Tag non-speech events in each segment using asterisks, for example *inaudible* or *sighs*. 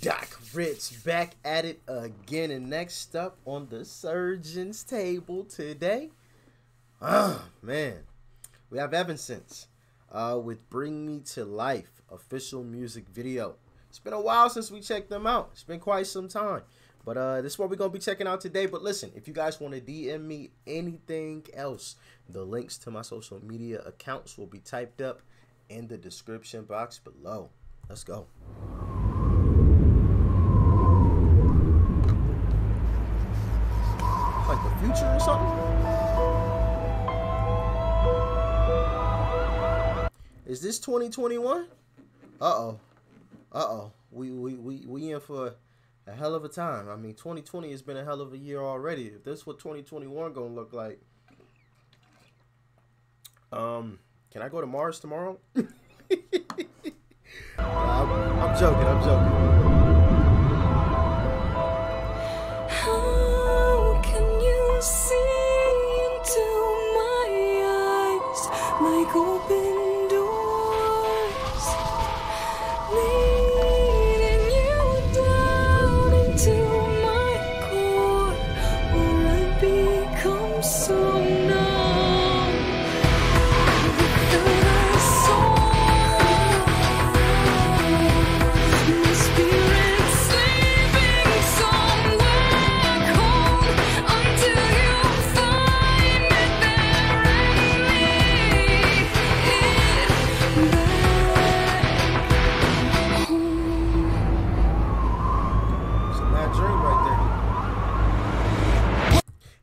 Doc Rich back at it again. And next up on the surgeon's table today, oh man, we have Evanescence uh, with Bring Me to Life official music video. It's been a while since we checked them out. It's been quite some time. But uh, this is what we're going to be checking out today. But listen, if you guys want to DM me anything else, the links to my social media accounts will be typed up in the description box below. Let's go. Future or something? Is this 2021? Uh-oh. Uh-oh. We, we, we, we in for a hell of a time. I mean, 2020 has been a hell of a year already. If this is what 2021 gonna look like, um, can I go to Mars tomorrow? *laughs* I'm, I'm joking. I'm joking.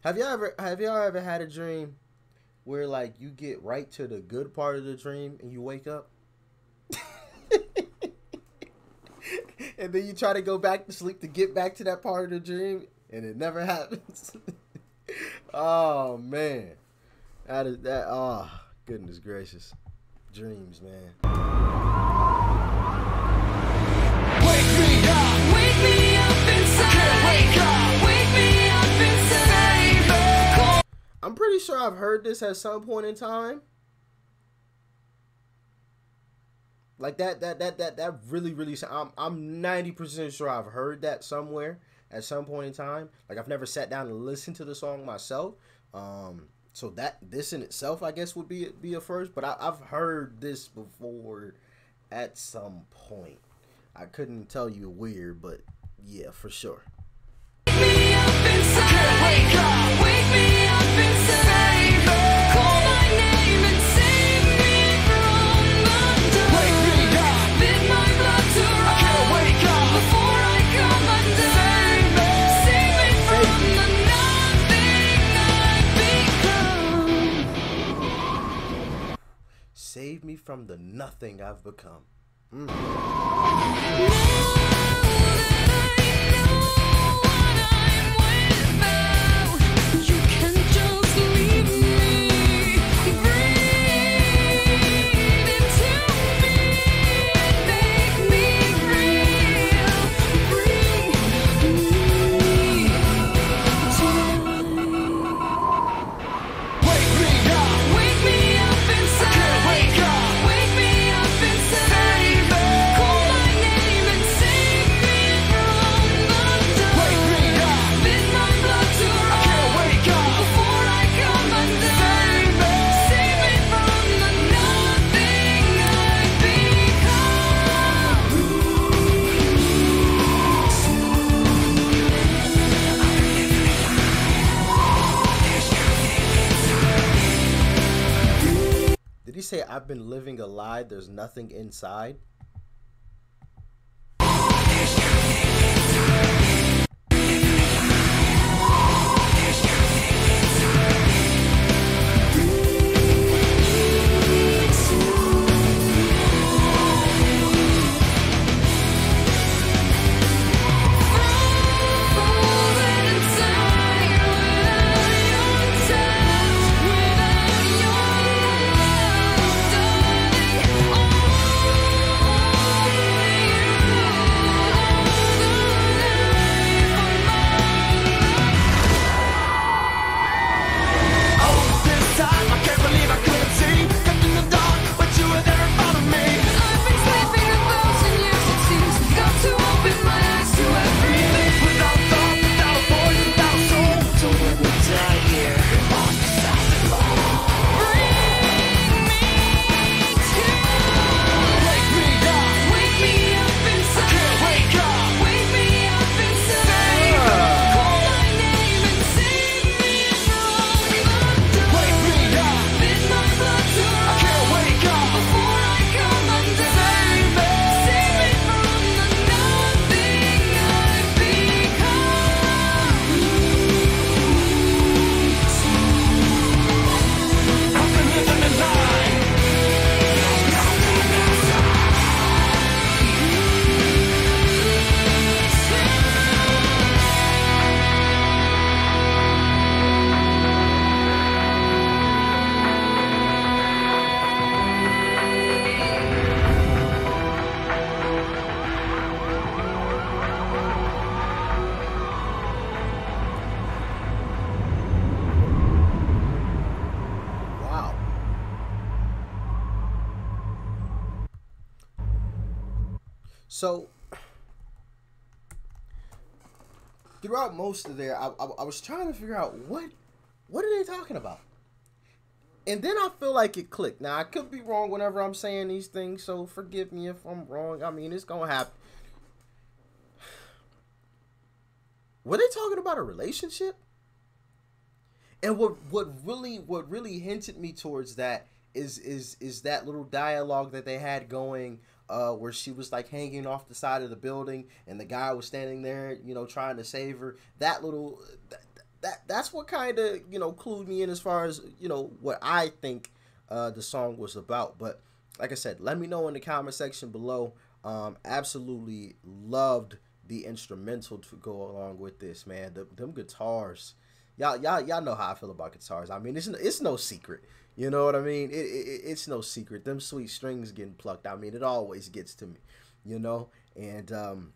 Have y'all ever have y'all ever had a dream where like you get right to the good part of the dream and you wake up? *laughs* and then you try to go back to sleep to get back to that part of the dream and it never *laughs* happens. oh man. That is that oh goodness gracious. Dreams, man. I'm pretty sure I've heard this at some point in time. Like that, that, that, that, that really, really. I'm, I'm 90% sure I've heard that somewhere at some point in time. Like I've never sat down and listened to the song myself. Um, so that this in itself, I guess, would be be a first. But I, I've heard this before at some point. I couldn't tell you where, but yeah, for sure. From the nothing I've become. You I've been living a lie? There's nothing inside. So throughout most of there, I, I, I was trying to figure out what what are they talking about. And then I feel like it clicked. Now I could be wrong whenever I'm saying these things, so forgive me if I'm wrong. I mean, it's gonna happen. *sighs* Were they talking about a relationship? And what what really what really hinted me towards that is is is that little dialogue that they had going uh, where she was like hanging off the side of the building and the guy was standing there, you know, trying to save her. That little that, that that's what kind of you know clued me in as far as you know what I think uh, the song was about. But like I said, let me know in the comment section below. Um, absolutely loved the instrumental to go along with this, man. The, them guitars, y'all, y'all, y'all know how I feel about guitars. I mean, it's it's no secret. You know what I mean? It, it it's no secret. Them sweet strings getting plucked. I mean, it always gets to me. You know, and um,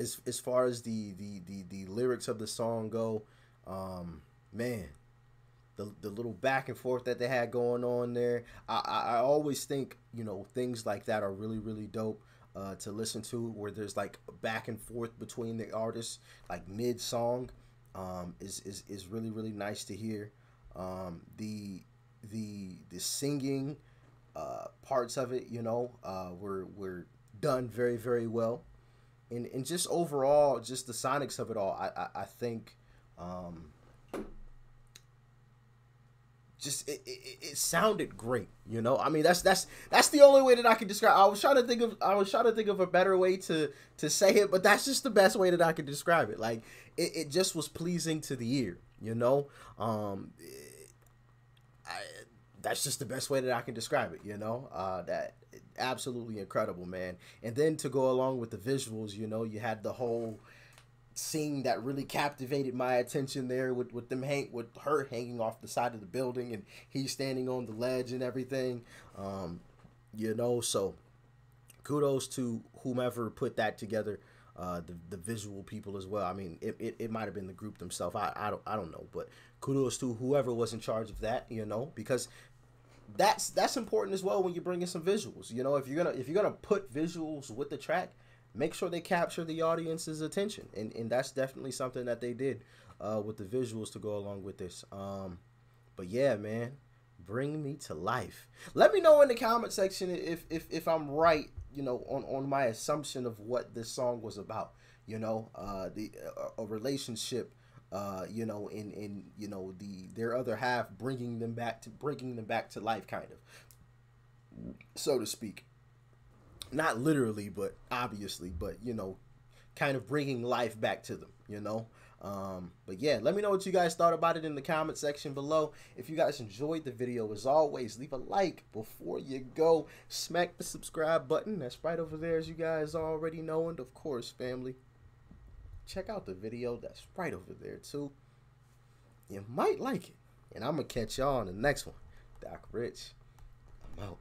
as as far as the the the, the lyrics of the song go, um, man, the the little back and forth that they had going on there. I, I, I always think you know things like that are really really dope uh, to listen to, where there's like back and forth between the artists, like mid song, um, is is is really really nice to hear. Um, the the the singing uh, parts of it, you know, uh, were were done very very well, and and just overall, just the sonics of it all, I I, I think. Um, just it, it, it sounded great you know? I mean that's that's that's the only way that i can describe i was trying to think of i was trying to think of a better way to to say it but that's just the best way that i could describe it. Like it, it just was pleasing to the ear you know? Um I, that's just the best way that i can describe it you know? Uh that absolutely incredible man. And then to go along with the visuals you know you had the whole scene that really captivated my attention there with with them hang with her hanging off the side of the building and he's standing on the ledge and everything um you know so kudos to whomever put that together uh the, the visual people as well. I mean it, it, it might have been the group themselves. I, I don't i don't know but kudos to whoever was in charge of that you know because that's that's important as well when you're bringing some visuals. You know if you're gonna if you're gonna put visuals with the track make sure they capture the audience's attention. And, and that's definitely something that they did uh, with the visuals to go along with this. Um, but yeah man bring me to life. Let me know in the comment section if if, if i'm right you know on, on my assumption of what this song was about you know uh, the a, a relationship uh, you know in in you know the their other half bringing them back to bringing them back to life kind of so to speak not literally, but obviously, but you know, kind of bringing life back to them, you know. Um, but yeah, let me know what you guys thought about it in the comment section below. If you guys enjoyed the video, as always, leave a like before you go. Smack the subscribe button. That's right over there, as you guys already know. And of course, family, check out the video. That's right over there, too. You might like it. And I'm going to catch y'all on the next one. Doc Rich, I'm out.